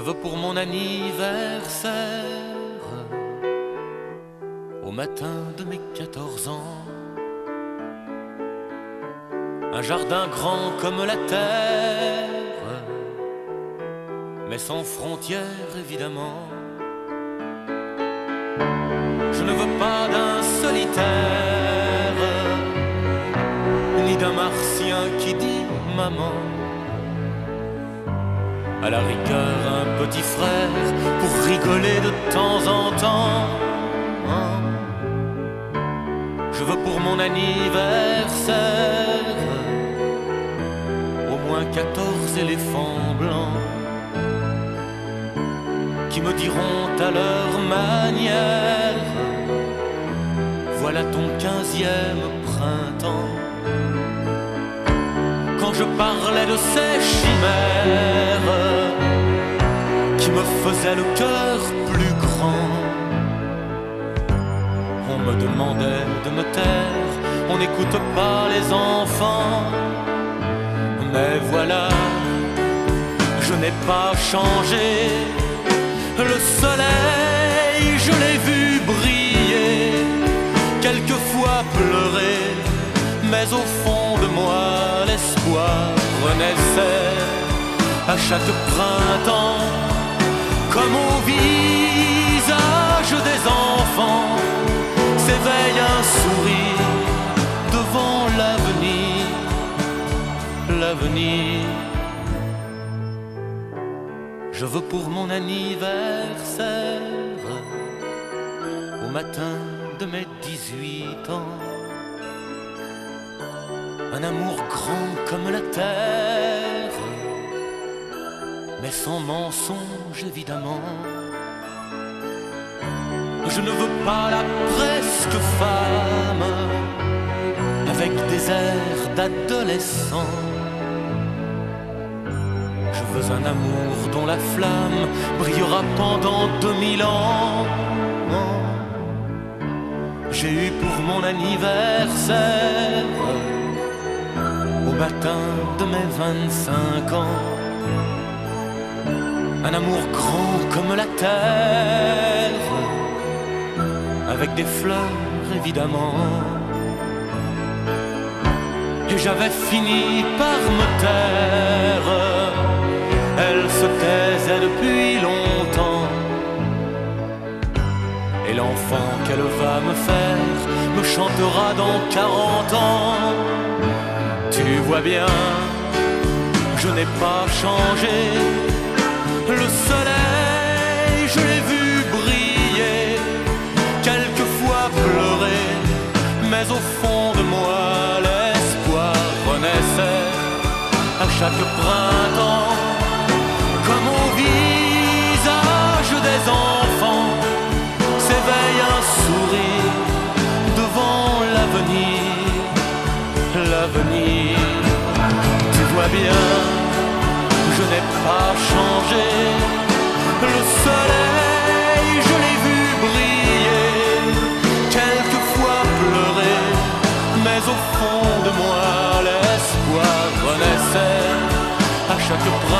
Je veux pour mon anniversaire, au matin de mes 14 ans, un jardin grand comme la terre, mais sans frontières évidemment. Je ne veux pas d'un solitaire, ni d'un martien qui dit maman à la rigueur un petit frère pour rigoler de temps en temps. Je veux pour mon anniversaire au moins 14 éléphants blancs qui me diront à leur manière Voilà ton quinzième printemps je parlais de ces chimères qui me faisaient le cœur plus grand. On me demandait de me taire, on n'écoute pas les enfants. Mais voilà, je n'ai pas changé. Le soleil, je l'ai vu briller, quelquefois pleurer, mais au fond renaissait à chaque printemps, comme au visage des enfants s'éveille un sourire devant l'avenir, l'avenir. Je veux pour mon anniversaire, au matin de mes 18 ans, un amour grand comme la terre, mais sans mensonge évidemment. Je ne veux pas la presque femme avec des airs d'adolescent. Je veux un amour dont la flamme brillera pendant deux mille ans. J'ai eu pour mon anniversaire matin de mes 25 ans. Un amour grand comme la terre, avec des fleurs évidemment. Et j'avais fini par me taire, elle se taisait depuis longtemps. Et l'enfant qu'elle va me faire me chantera dans 40 ans. Tu vois bien, je n'ai pas changé. Le soleil, je l'ai vu briller, quelquefois pleurer, mais au fond de moi, l'espoir renaissait à chaque printemps, chaque bras.